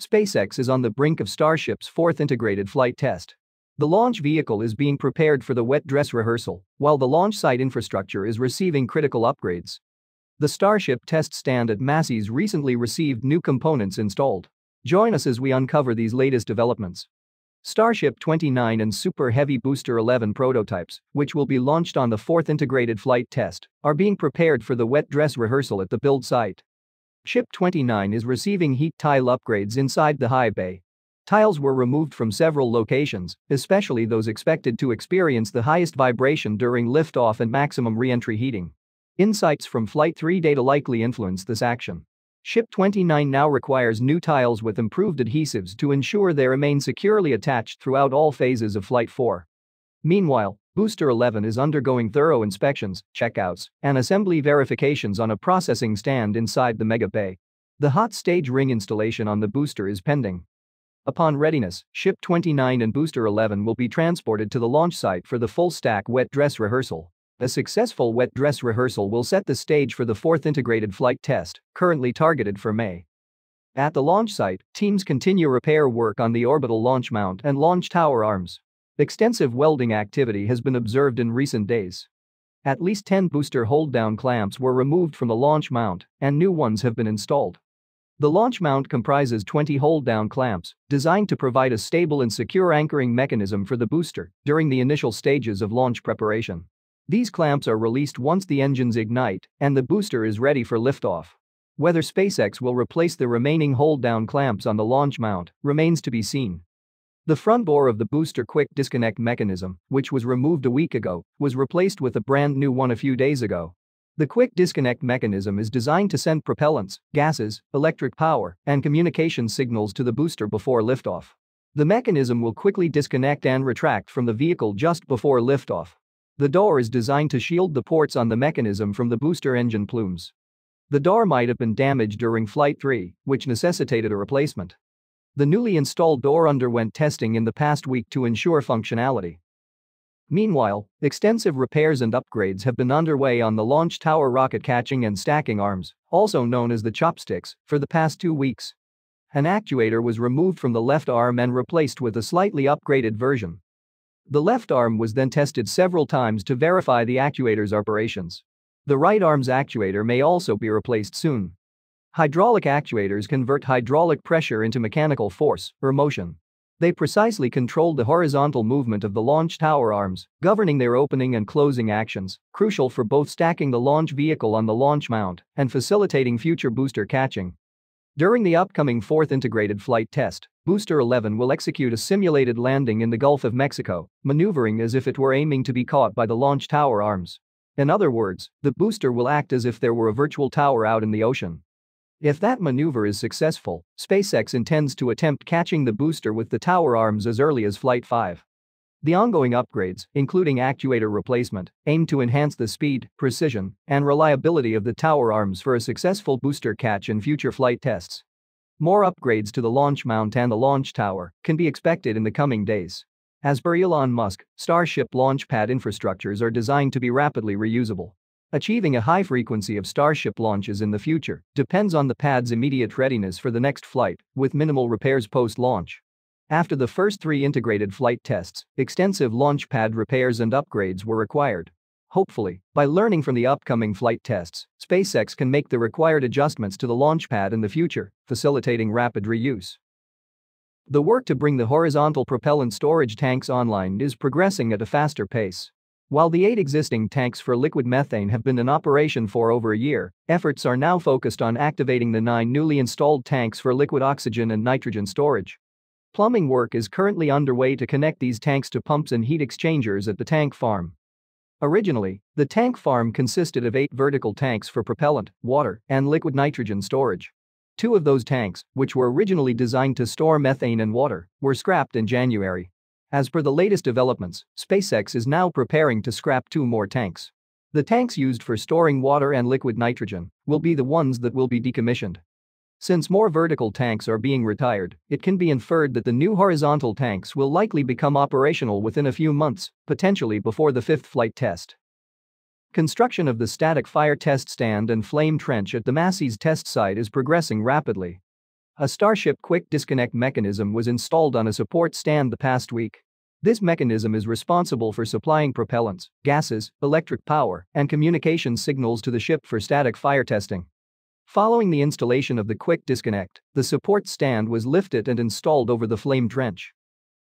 SpaceX is on the brink of Starship's fourth integrated flight test. The launch vehicle is being prepared for the wet dress rehearsal, while the launch site infrastructure is receiving critical upgrades. The Starship test stand at Massey's recently received new components installed. Join us as we uncover these latest developments. Starship 29 and Super Heavy Booster 11 prototypes, which will be launched on the fourth integrated flight test, are being prepared for the wet dress rehearsal at the build site. Ship 29 is receiving heat tile upgrades inside the high bay. Tiles were removed from several locations, especially those expected to experience the highest vibration during liftoff and maximum re-entry heating. Insights from Flight 3 data likely influence this action. Ship 29 now requires new tiles with improved adhesives to ensure they remain securely attached throughout all phases of Flight 4. Meanwhile, Booster 11 is undergoing thorough inspections, checkouts, and assembly verifications on a processing stand inside the Mega Bay. The hot stage ring installation on the booster is pending. Upon readiness, Ship 29 and Booster 11 will be transported to the launch site for the full-stack wet dress rehearsal. A successful wet dress rehearsal will set the stage for the fourth integrated flight test, currently targeted for May. At the launch site, teams continue repair work on the orbital launch mount and launch tower arms. Extensive welding activity has been observed in recent days. At least 10 booster hold-down clamps were removed from the launch mount, and new ones have been installed. The launch mount comprises 20 hold-down clamps, designed to provide a stable and secure anchoring mechanism for the booster during the initial stages of launch preparation. These clamps are released once the engines ignite and the booster is ready for liftoff. Whether SpaceX will replace the remaining hold-down clamps on the launch mount remains to be seen. The front bore of the booster quick disconnect mechanism, which was removed a week ago, was replaced with a brand new one a few days ago. The quick disconnect mechanism is designed to send propellants, gases, electric power, and communication signals to the booster before liftoff. The mechanism will quickly disconnect and retract from the vehicle just before liftoff, the door is designed to shield the ports on the mechanism from the booster engine plumes. The door might have been damaged during Flight 3, which necessitated a replacement. The newly installed door underwent testing in the past week to ensure functionality. Meanwhile, extensive repairs and upgrades have been underway on the launch tower rocket catching and stacking arms, also known as the chopsticks, for the past two weeks. An actuator was removed from the left arm and replaced with a slightly upgraded version. The left arm was then tested several times to verify the actuator's operations. The right arm's actuator may also be replaced soon. Hydraulic actuators convert hydraulic pressure into mechanical force, or motion. They precisely control the horizontal movement of the launch tower arms, governing their opening and closing actions, crucial for both stacking the launch vehicle on the launch mount and facilitating future booster catching. During the upcoming fourth integrated flight test, Booster 11 will execute a simulated landing in the Gulf of Mexico, maneuvering as if it were aiming to be caught by the launch tower arms. In other words, the booster will act as if there were a virtual tower out in the ocean. If that maneuver is successful, SpaceX intends to attempt catching the booster with the tower arms as early as Flight 5. The ongoing upgrades, including actuator replacement, aim to enhance the speed, precision, and reliability of the tower arms for a successful booster catch in future flight tests. More upgrades to the launch mount and the launch tower can be expected in the coming days. As per Elon Musk, Starship launch pad infrastructures are designed to be rapidly reusable. Achieving a high frequency of Starship launches in the future depends on the pad's immediate readiness for the next flight, with minimal repairs post-launch. After the first three integrated flight tests, extensive launch pad repairs and upgrades were required. Hopefully, by learning from the upcoming flight tests, SpaceX can make the required adjustments to the launch pad in the future, facilitating rapid reuse. The work to bring the horizontal propellant storage tanks online is progressing at a faster pace. While the eight existing tanks for liquid methane have been in operation for over a year, efforts are now focused on activating the nine newly installed tanks for liquid oxygen and nitrogen storage. Plumbing work is currently underway to connect these tanks to pumps and heat exchangers at the tank farm. Originally, the tank farm consisted of eight vertical tanks for propellant, water, and liquid nitrogen storage. Two of those tanks, which were originally designed to store methane and water, were scrapped in January. As per the latest developments, SpaceX is now preparing to scrap two more tanks. The tanks used for storing water and liquid nitrogen will be the ones that will be decommissioned. Since more vertical tanks are being retired, it can be inferred that the new horizontal tanks will likely become operational within a few months, potentially before the fifth flight test. Construction of the static fire test stand and flame trench at the Massey's test site is progressing rapidly. A Starship quick disconnect mechanism was installed on a support stand the past week. This mechanism is responsible for supplying propellants, gases, electric power, and communication signals to the ship for static fire testing. Following the installation of the quick disconnect, the support stand was lifted and installed over the flame trench.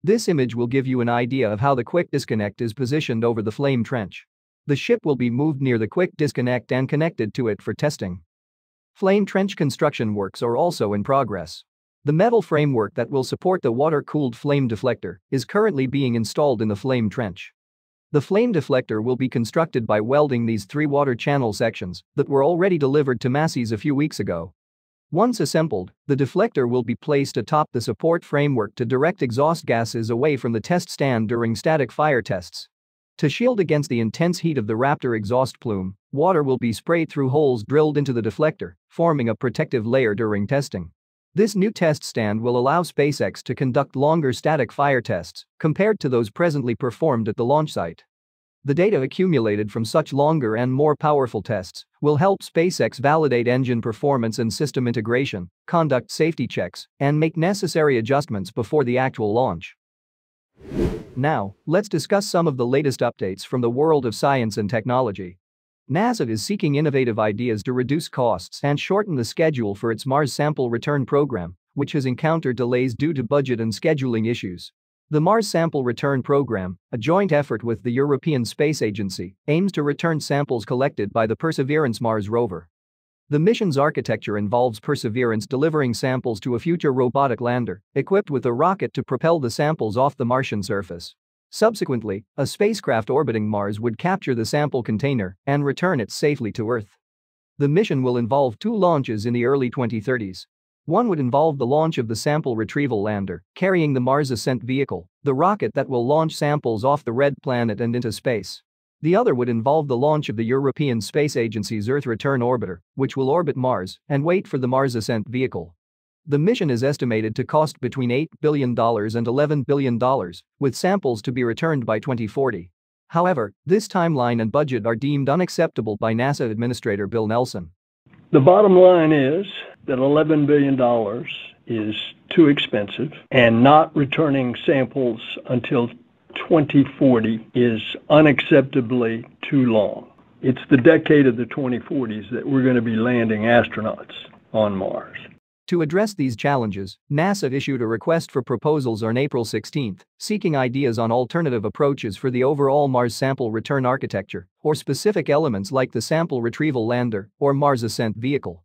This image will give you an idea of how the quick disconnect is positioned over the flame trench. The ship will be moved near the quick disconnect and connected to it for testing. Flame trench construction works are also in progress. The metal framework that will support the water-cooled flame deflector is currently being installed in the flame trench. The flame deflector will be constructed by welding these three water channel sections that were already delivered to Massey's a few weeks ago. Once assembled, the deflector will be placed atop the support framework to direct exhaust gases away from the test stand during static fire tests. To shield against the intense heat of the Raptor exhaust plume, water will be sprayed through holes drilled into the deflector, forming a protective layer during testing. This new test stand will allow SpaceX to conduct longer static fire tests compared to those presently performed at the launch site. The data accumulated from such longer and more powerful tests will help SpaceX validate engine performance and system integration, conduct safety checks, and make necessary adjustments before the actual launch. Now, let's discuss some of the latest updates from the world of science and technology. NASA is seeking innovative ideas to reduce costs and shorten the schedule for its Mars sample return program, which has encountered delays due to budget and scheduling issues. The Mars Sample Return Program, a joint effort with the European Space Agency, aims to return samples collected by the Perseverance Mars rover. The mission's architecture involves Perseverance delivering samples to a future robotic lander equipped with a rocket to propel the samples off the Martian surface. Subsequently, a spacecraft orbiting Mars would capture the sample container and return it safely to Earth. The mission will involve two launches in the early 2030s. One would involve the launch of the sample retrieval lander, carrying the Mars Ascent Vehicle, the rocket that will launch samples off the Red Planet and into space. The other would involve the launch of the European Space Agency's Earth Return Orbiter, which will orbit Mars and wait for the Mars Ascent Vehicle. The mission is estimated to cost between $8 billion and $11 billion, with samples to be returned by 2040. However, this timeline and budget are deemed unacceptable by NASA Administrator Bill Nelson. The bottom line is that $11 billion is too expensive, and not returning samples until 2040 is unacceptably too long. It's the decade of the 2040s that we're going to be landing astronauts on Mars. To address these challenges, NASA issued a request for proposals on April 16, seeking ideas on alternative approaches for the overall Mars sample return architecture or specific elements like the sample retrieval lander or Mars ascent vehicle.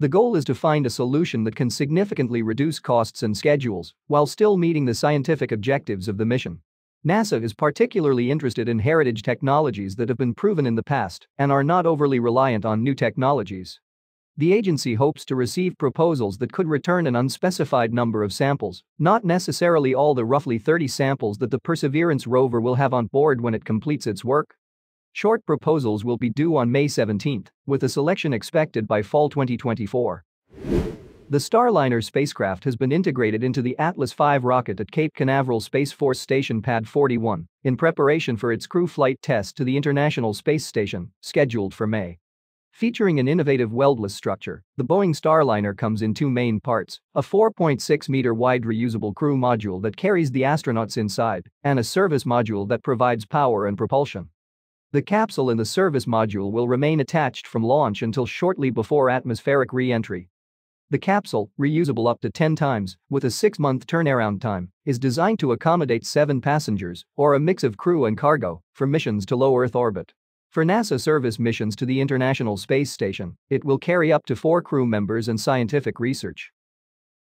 The goal is to find a solution that can significantly reduce costs and schedules while still meeting the scientific objectives of the mission. NASA is particularly interested in heritage technologies that have been proven in the past and are not overly reliant on new technologies. The agency hopes to receive proposals that could return an unspecified number of samples, not necessarily all the roughly 30 samples that the Perseverance rover will have on board when it completes its work. Short proposals will be due on May 17, with a selection expected by fall 2024. The Starliner spacecraft has been integrated into the Atlas V rocket at Cape Canaveral Space Force Station Pad 41 in preparation for its crew flight test to the International Space Station, scheduled for May. Featuring an innovative weldless structure, the Boeing Starliner comes in two main parts, a 4.6-meter wide reusable crew module that carries the astronauts inside, and a service module that provides power and propulsion. The capsule in the service module will remain attached from launch until shortly before atmospheric re-entry. The capsule, reusable up to 10 times, with a 6-month turnaround time, is designed to accommodate 7 passengers, or a mix of crew and cargo, for missions to low Earth orbit. For NASA service missions to the International Space Station, it will carry up to four crew members and scientific research.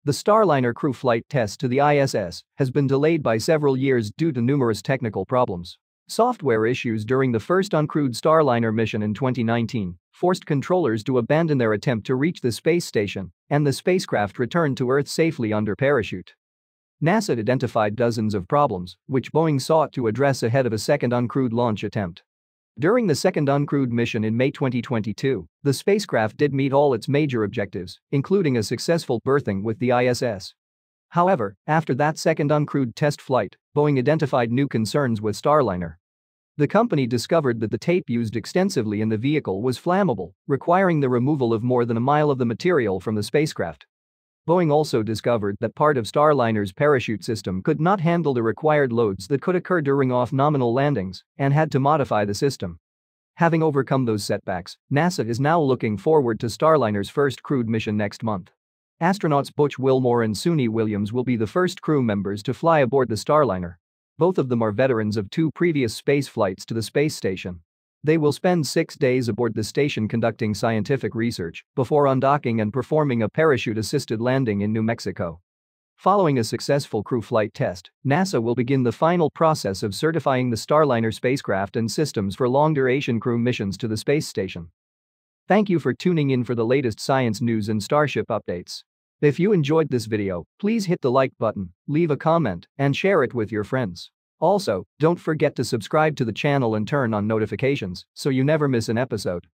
The Starliner crew flight test to the ISS has been delayed by several years due to numerous technical problems. Software issues during the first uncrewed Starliner mission in 2019 forced controllers to abandon their attempt to reach the space station, and the spacecraft returned to Earth safely under parachute. NASA identified dozens of problems, which Boeing sought to address ahead of a second uncrewed launch attempt. During the second uncrewed mission in May 2022, the spacecraft did meet all its major objectives, including a successful berthing with the ISS. However, after that second uncrewed test flight, Boeing identified new concerns with Starliner. The company discovered that the tape used extensively in the vehicle was flammable, requiring the removal of more than a mile of the material from the spacecraft. Boeing also discovered that part of Starliner's parachute system could not handle the required loads that could occur during off-nominal landings and had to modify the system. Having overcome those setbacks, NASA is now looking forward to Starliner's first crewed mission next month. Astronauts Butch Wilmore and Suni Williams will be the first crew members to fly aboard the Starliner. Both of them are veterans of two previous space flights to the space station. They will spend six days aboard the station conducting scientific research before undocking and performing a parachute-assisted landing in New Mexico. Following a successful crew flight test, NASA will begin the final process of certifying the Starliner spacecraft and systems for long-duration crew missions to the space station. Thank you for tuning in for the latest science news and Starship updates. If you enjoyed this video, please hit the like button, leave a comment, and share it with your friends. Also, don't forget to subscribe to the channel and turn on notifications so you never miss an episode.